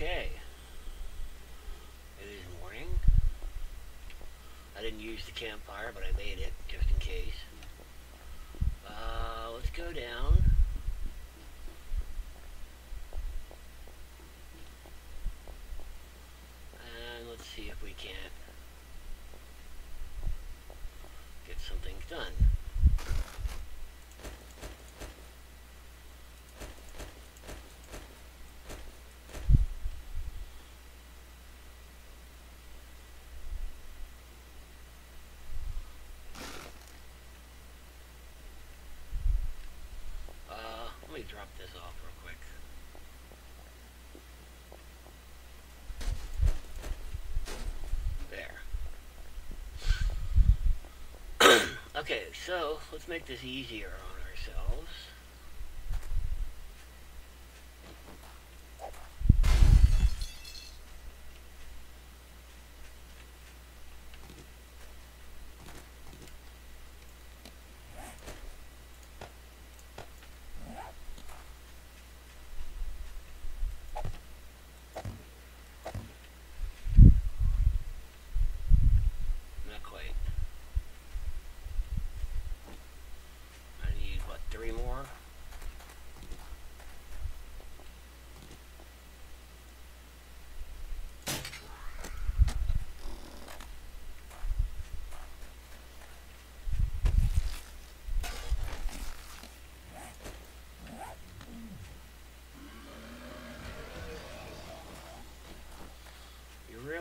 Okay. It is morning. I didn't use the campfire, but I made it just in case. Uh, let's go down. And let's see if we can't get some things done. Uh, let me drop this off real quick. There. okay, so let's make this easier on ourselves. Not quite. I need, what, three more?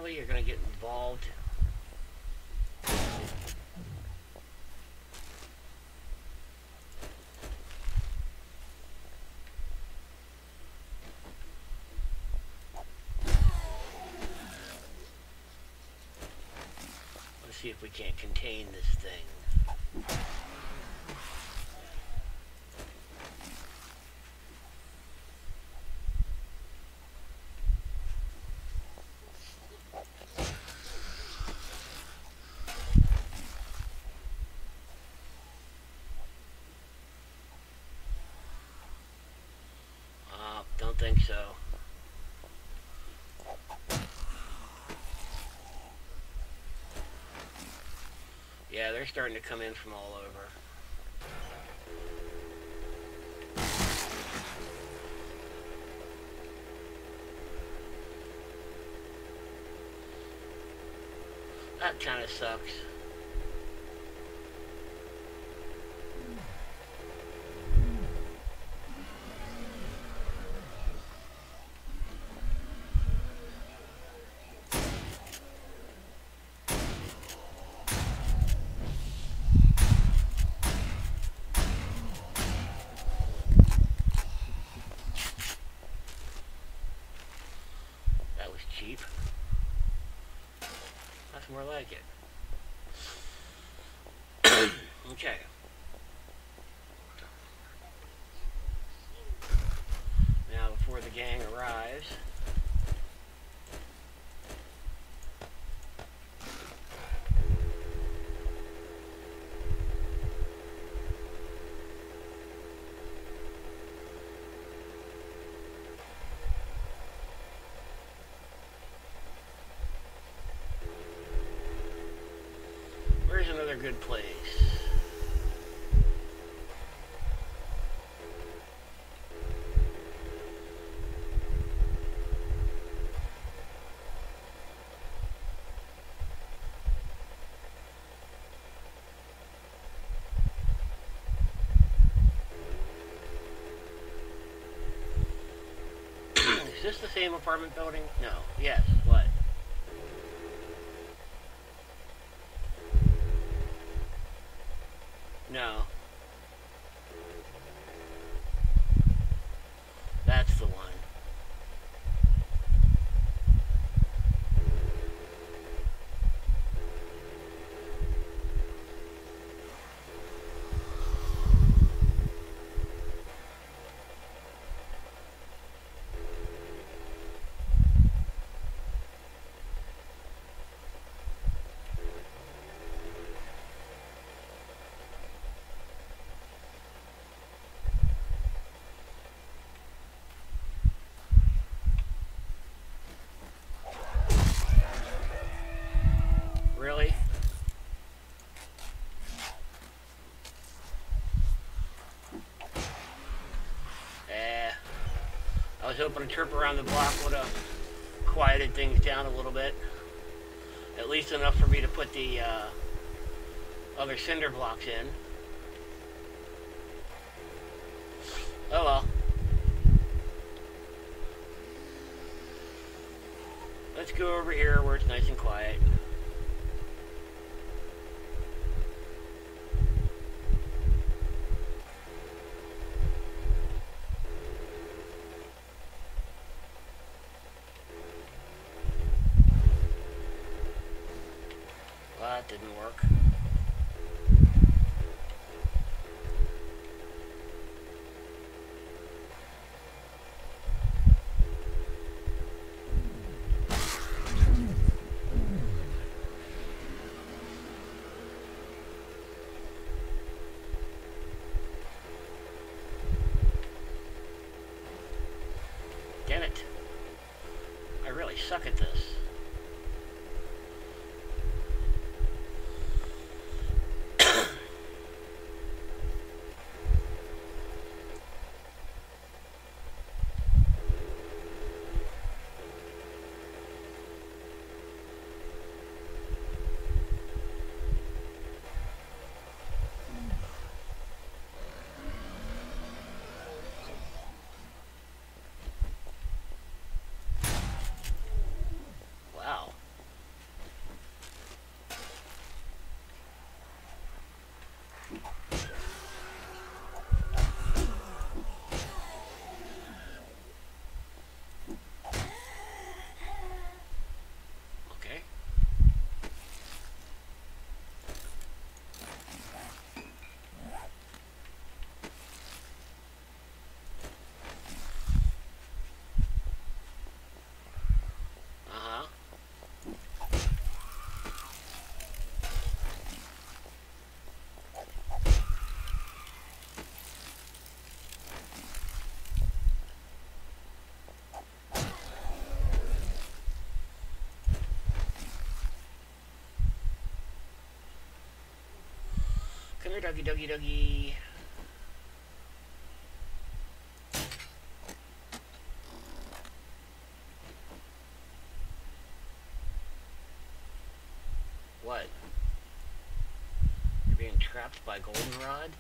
You really are going to get involved Let's see if we can't contain this thing. Uh, don't think so. Yeah, they're starting to come in from all over. That kind of sucks. That was cheap. That's more like it. okay. Now, before the gang arrives, where's another good place? Is this the same apartment building? No. Was hoping a trip around the block would have quieted things down a little bit. At least enough for me to put the uh, other cinder blocks in. Oh well. Let's go over here where it's nice and quiet. Well, didn't work. Damn it. I really suck at this. Wow. Okay. Uh-huh. Come here, doggy, doggy, doggy. What? You're being trapped by goldenrod?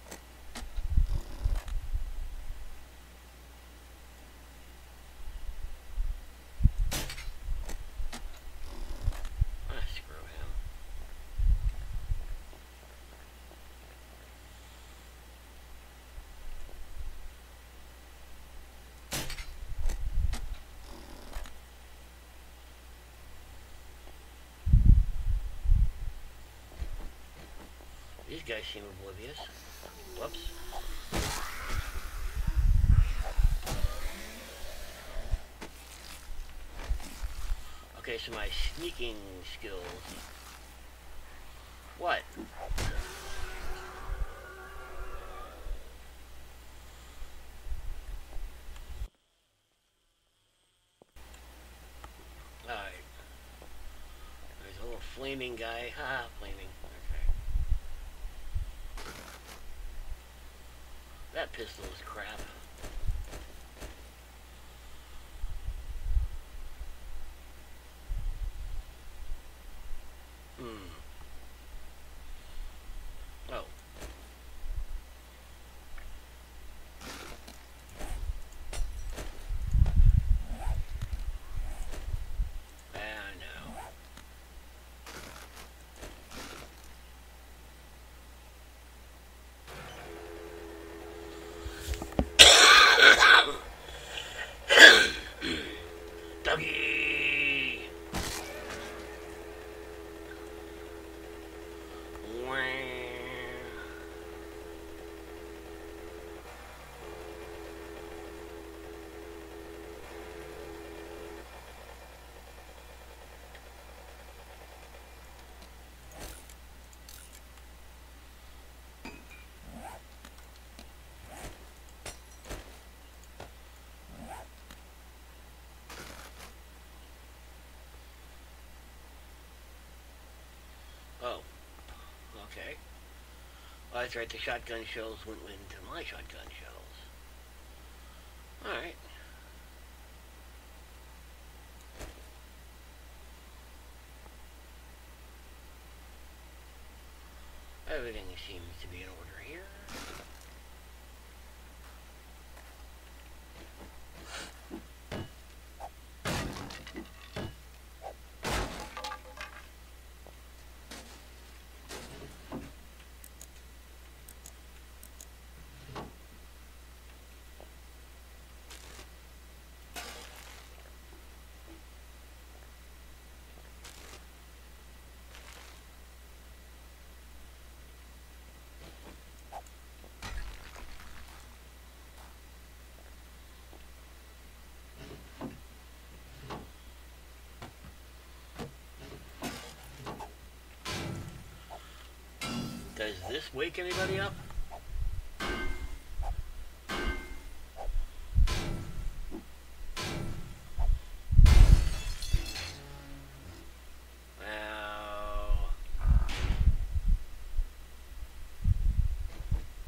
Guys seem oblivious. Whoops. Okay, so my sneaking skills. What? Alright. There's a little flaming guy. Okay. Well, that's right, the shotgun shells went into my shotgun shells. Alright. Everything seems to be in order here. Does this wake anybody up? Well,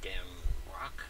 damn rock.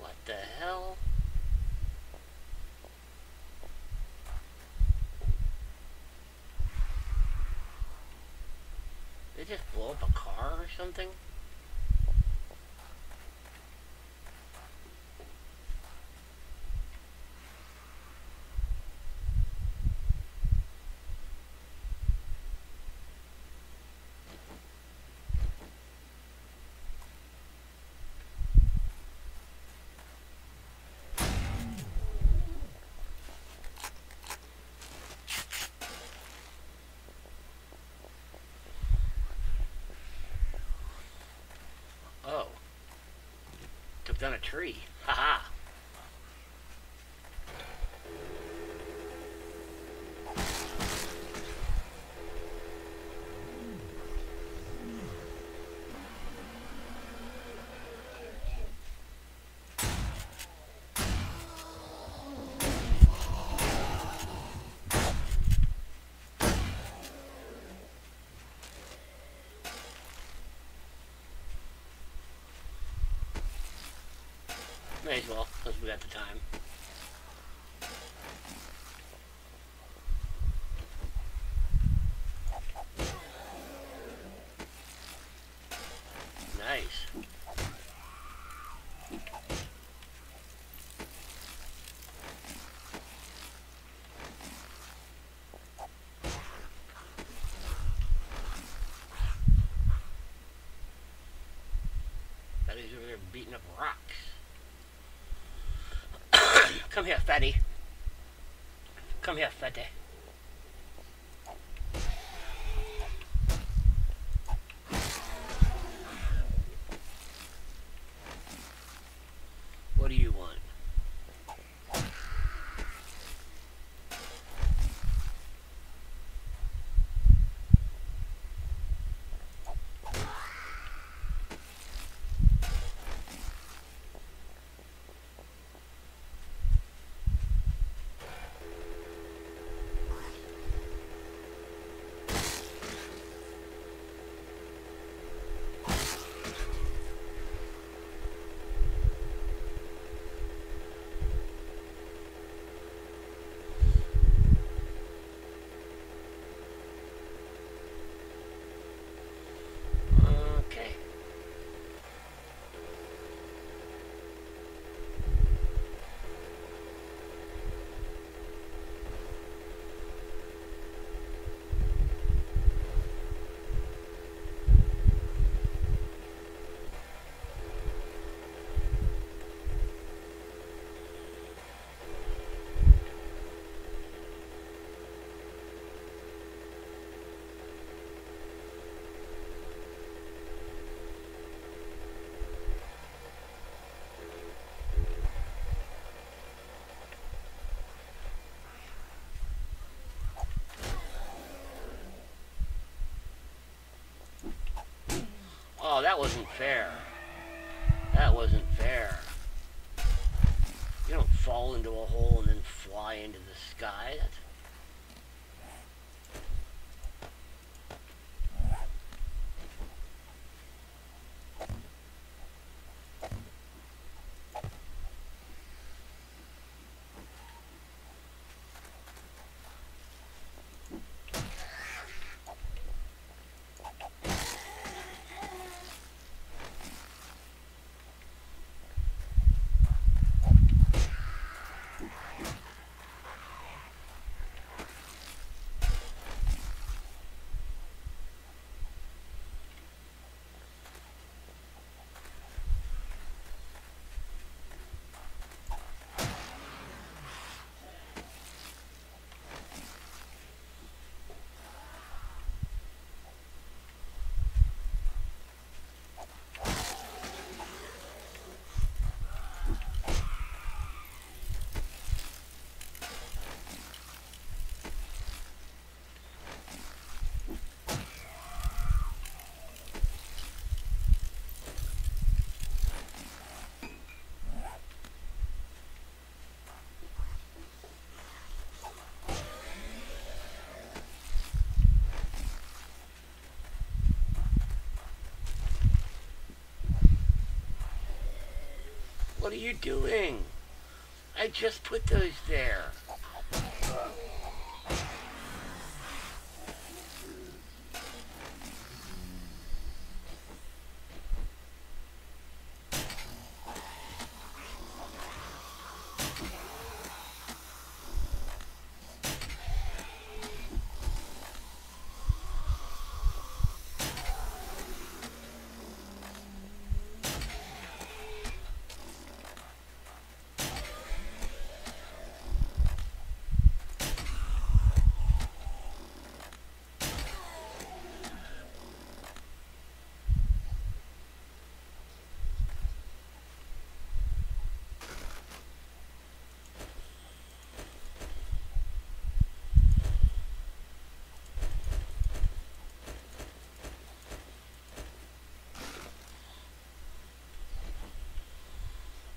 What the hell? They just blow up a car or something? Oh. Down a tree. Haha. May got the time. Nice. That is over there beating up rocks. Come here, fatty. Come here, fatty. What do you want? That wasn't fair. That wasn't fair. You don't fall into a hole and then fly into the sky. That's What are you doing? I just put those there.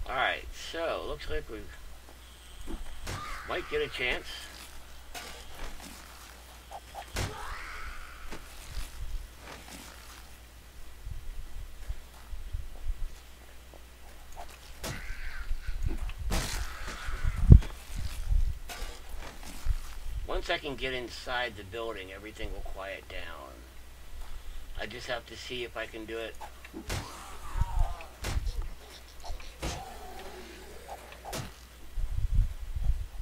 Alright, so looks like we might get a chance. Once I can get inside the building, everything will quiet down. I just have to see if I can do it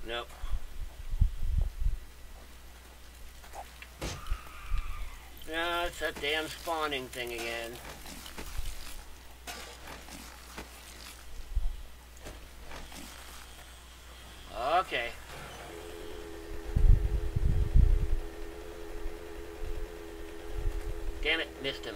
Nope. No, it's that damn spawning thing again. Okay. Damn it, missed him.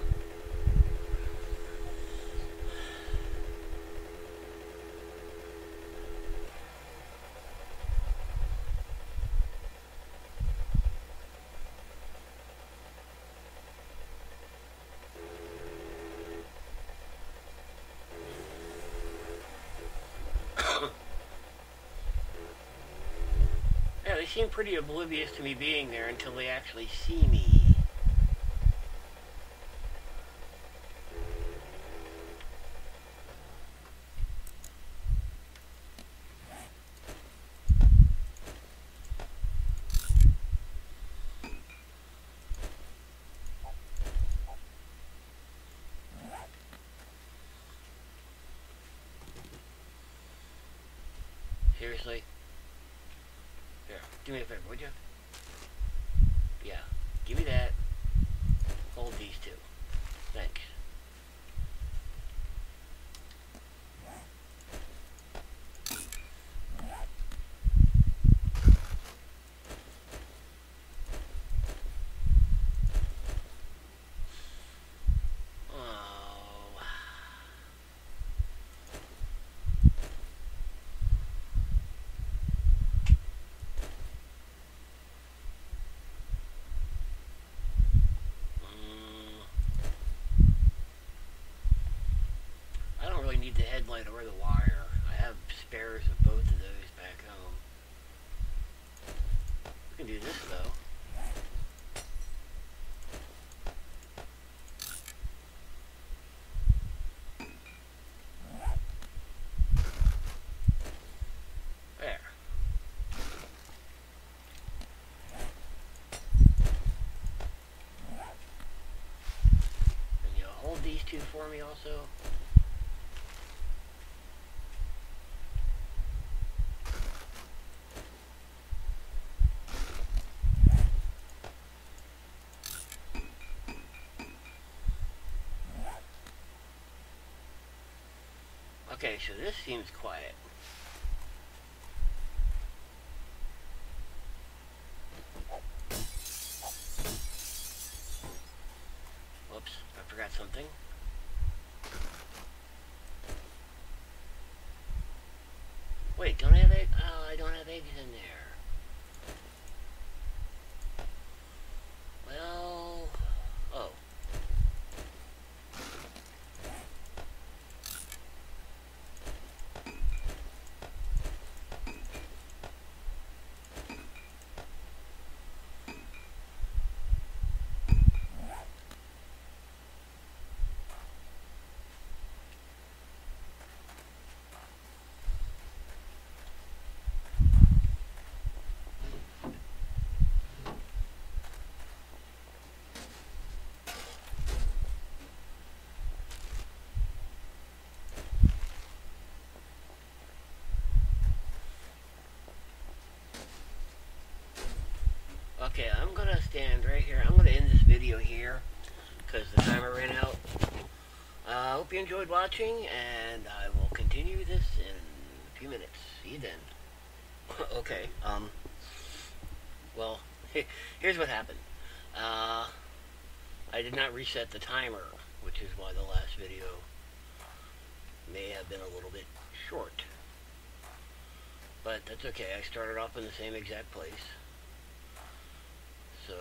Yeah, they seem pretty oblivious to me being there until they actually see me. Seriously? Here, do me a favor, would you? Yeah, give me that. Hold these two. Thanks. Oh. Headlight or the wire. I have spares of both of those back home. We can do this though. There. And you hold these two for me also. Okay, so this seems quiet. Whoops, I forgot something. Wait, don't I have egg? Oh, I don't have eggs in there. Well, oh. Okay, I'm gonna stand right here. I'm gonna end this video here because the timer ran out. I uh, hope you enjoyed watching, and I will continue this in a few minutes. See you then. okay, um, well, here's what happened. Uh, I did not reset the timer, which is why the last video may have been a little bit short. But that's okay, I started off in the same exact place. So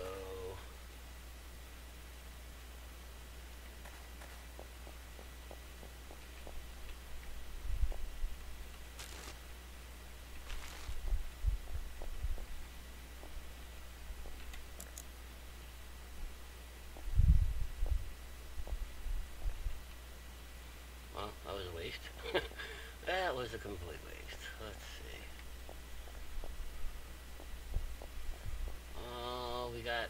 Well, that was a waste. that was a complete. Let's see. Oh, we got...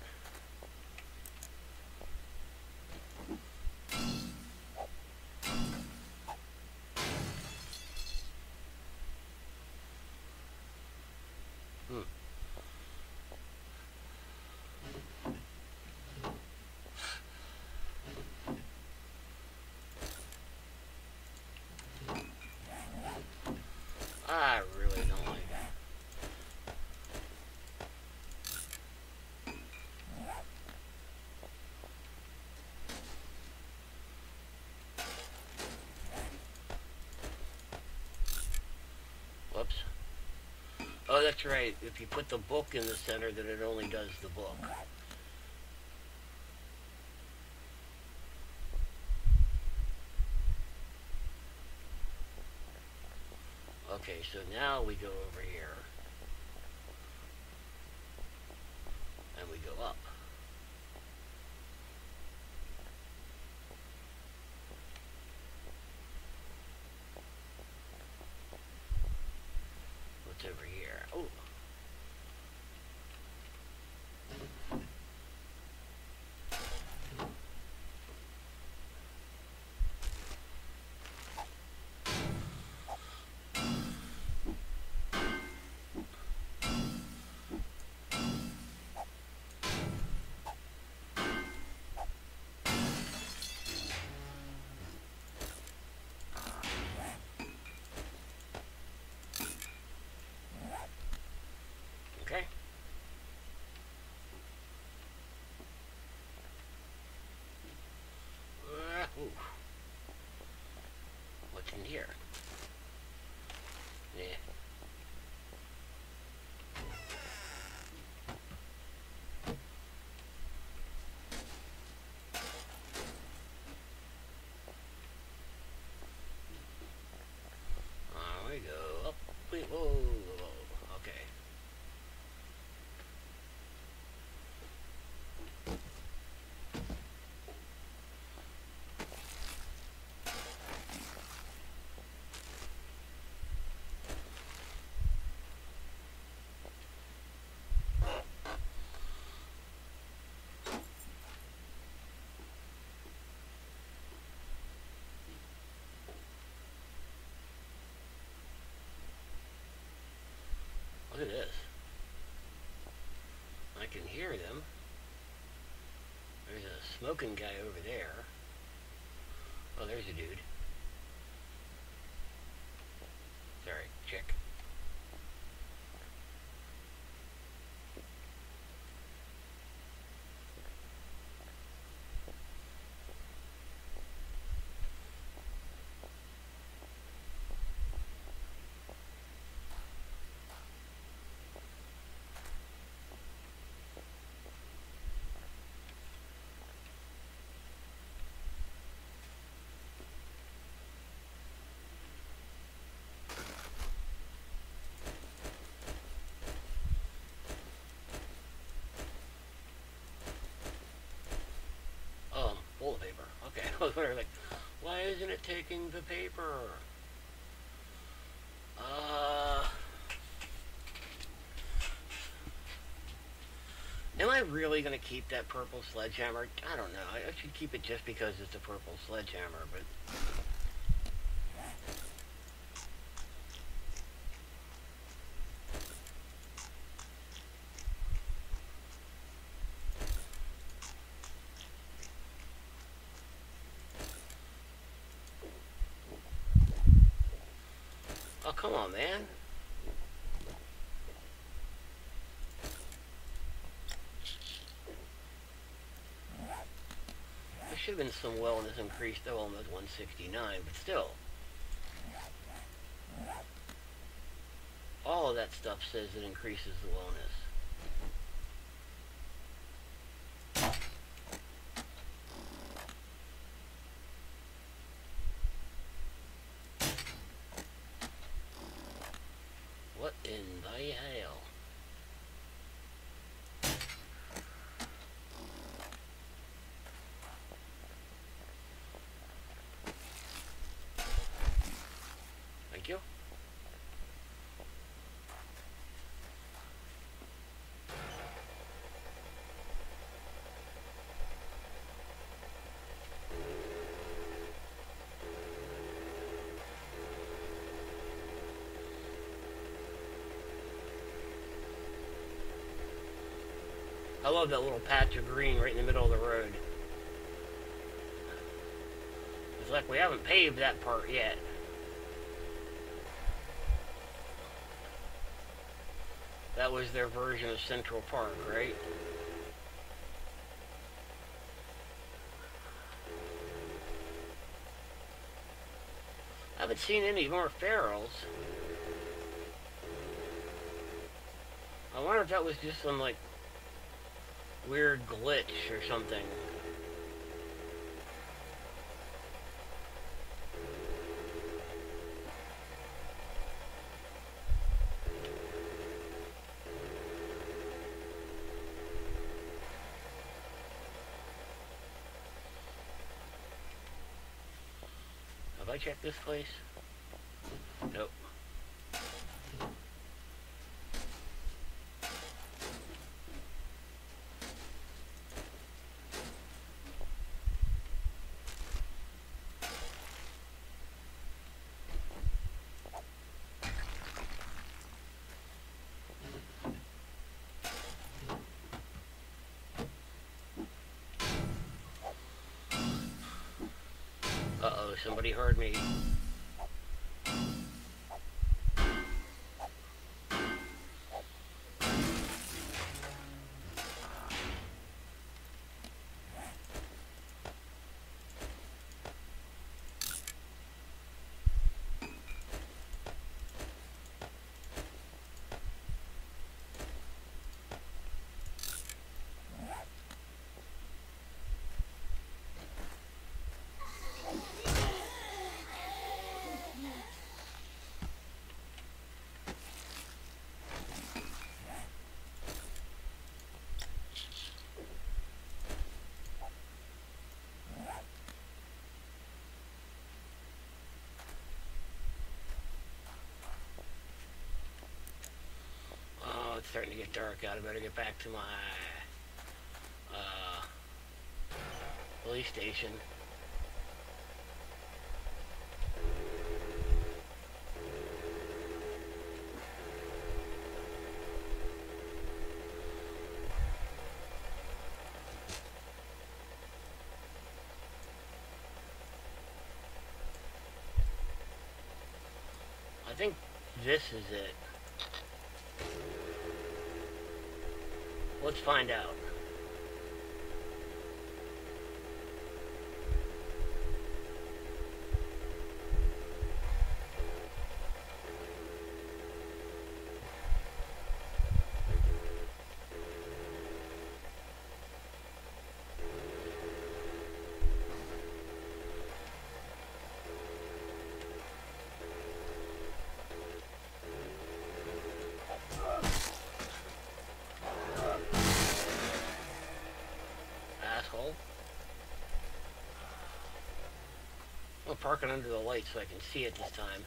Hmm. I really don't like that. Whoops. Oh, that's right. If you put the book in the center, then it only does the book. Okay, so now we go over here. Oh. Look at this. I can hear them. There's a smoking guy over there. Oh, there's a dude. like, why isn't it taking the paper? Uh... Am I really going to keep that purple sledgehammer? I don't know. I should keep it just because it's a purple sledgehammer, but... Oh, come man. There should have been some wellness increased, though, on the 169, but still. All of that stuff says it increases the wellness. What in the hell? Thank you. I love that little patch of green right in the middle of the road. It's like we haven't paved that part yet. That was their version of Central Park, right? I haven't seen any more ferals. I wonder if that was just some, like, weird glitch or something. Have I checked this place? Nope. Uh-oh, somebody heard me. starting to get dark out. I better get back to my uh, police station. I think this is it. Let's find out. Asshole. I'm parking under the light so I can see it this time.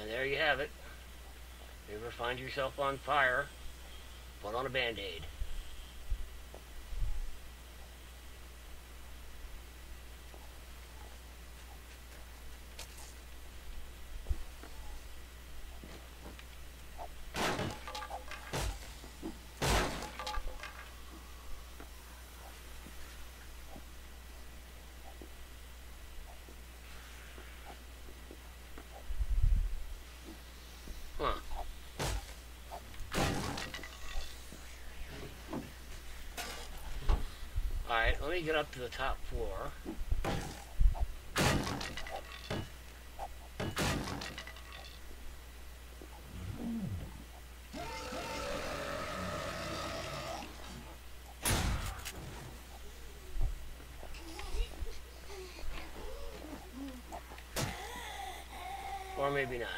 And there you have it. If you ever find yourself on fire, put on a band-aid. Huh. Alright, let me get up to the top floor. Or maybe not.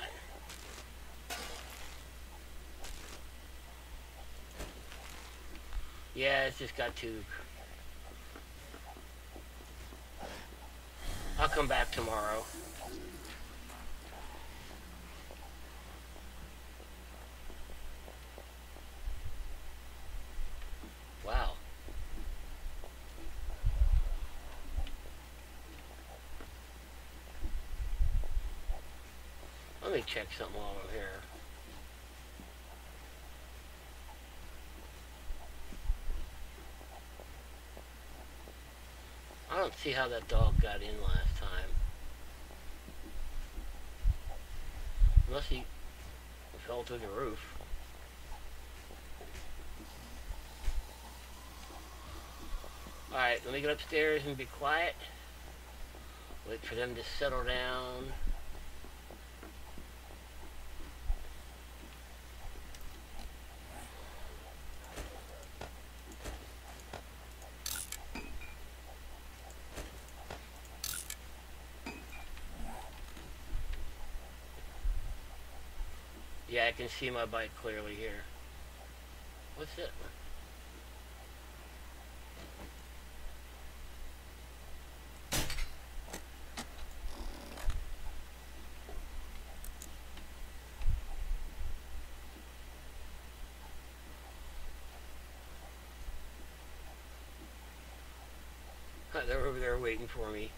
Yeah, it's just got to. Come back tomorrow. Wow. Let me check something while I'm here. I don't see how that dog got in last time. Unless he fell through the roof. Alright, let me get upstairs and be quiet. Wait for them to settle down. Yeah, I can see my bike clearly here. What's it? They're over there waiting for me.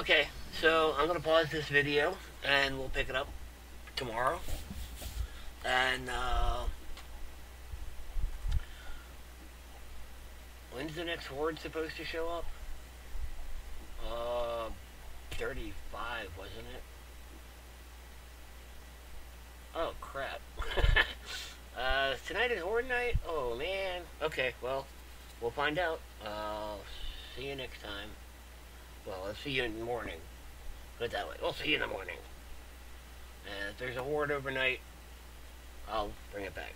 Okay, so I'm gonna pause this video and we'll pick it up tomorrow. And uh, when's the next horde supposed to show up? Uh, 35, wasn't it? Oh crap. uh, tonight is horde night. Oh man. Okay, well, we'll find out. Uh, see you next time. Well, I'll see you in the morning. Put it that way. We'll see you in the morning. And if there's a horde overnight, I'll bring it back.